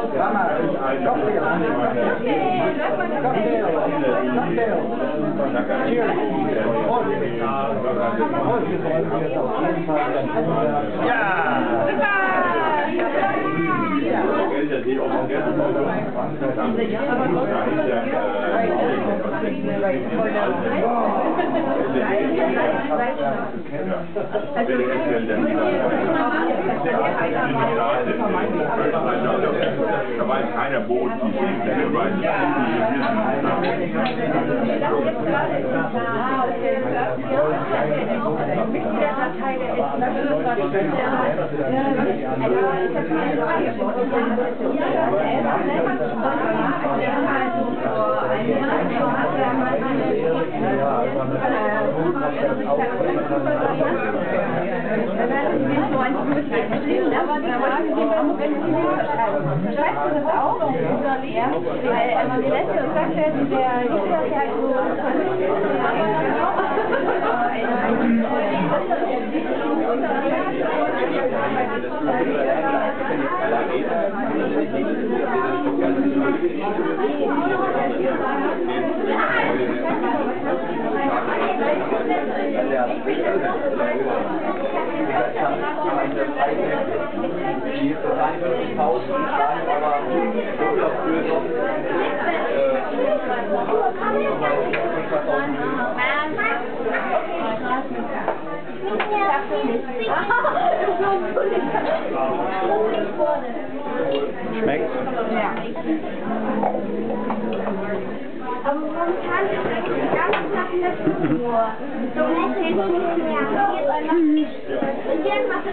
Cocktail. Cocktail. Cocktail. Cheers. Yeah. Also, Verbot auf diese Weise. Ja, aber die Frage, die man, wenn du die schreibst, schreibst du das auch? Und isolierst? Weil ähm, die letzte Sache, der Hitler, der halt so Thank you. Pausen schlagen, aber so dafür noch Schmeckt? Aber momentan ist es den ganzen nicht nur. So nicht nicht mehr. Und jetzt macht er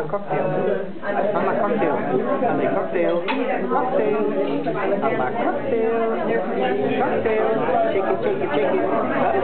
found a cocktail. I found a cocktail. And a cocktail. Cocktail. I'm a cocktail. Cocktail. Shake it, shake it, shake it.